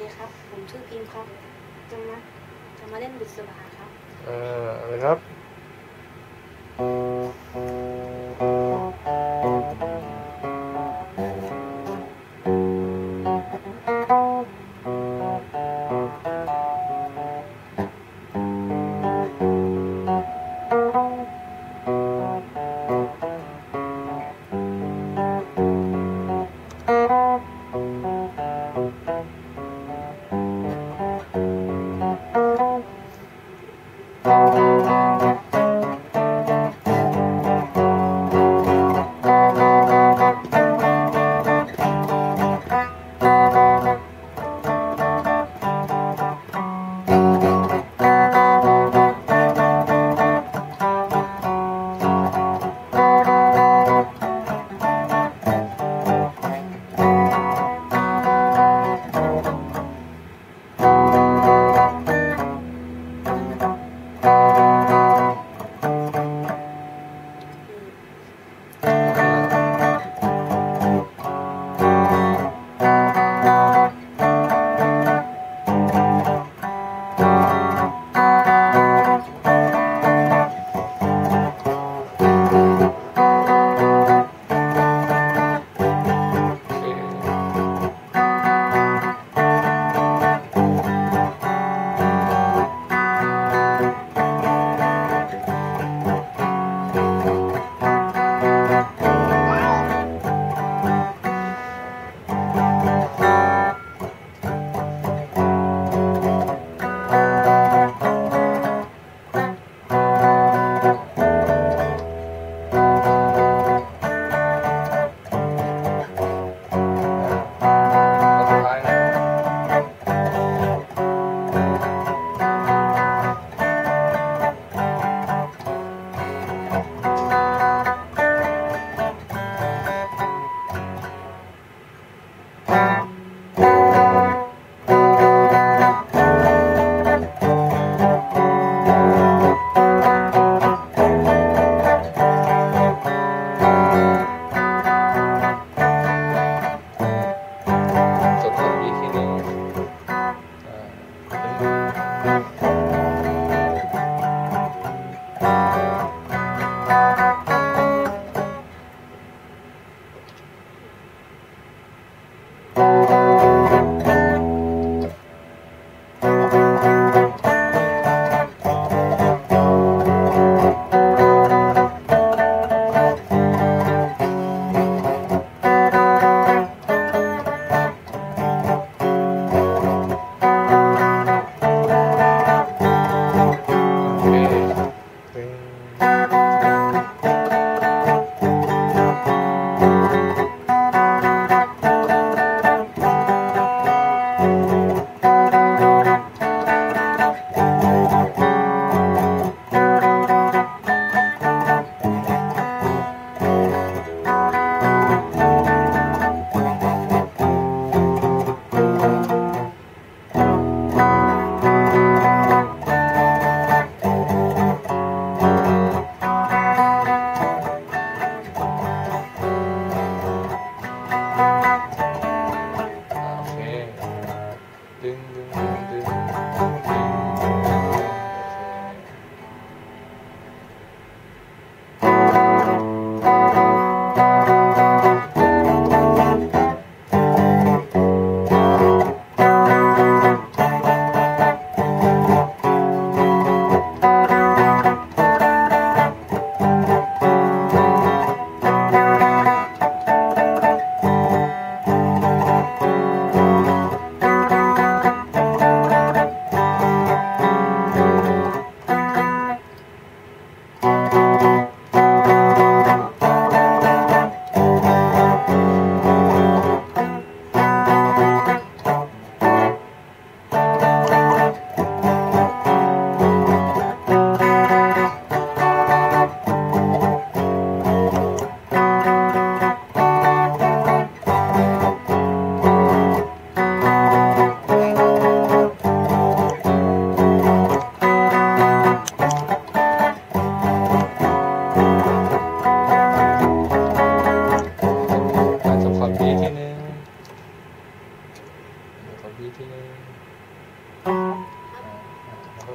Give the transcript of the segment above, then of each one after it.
ดีครับ ผมชื่อพิมพ์ครับ จะมา จะมาเล่นบุษบาครับ อ่าอะไรครับ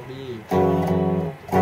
B